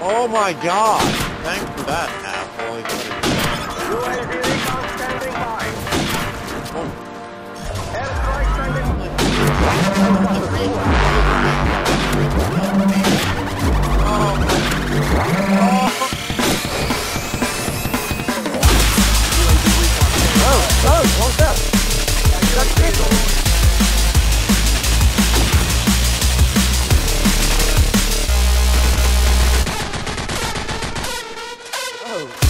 Oh my god! Thanks for that, asshole. go.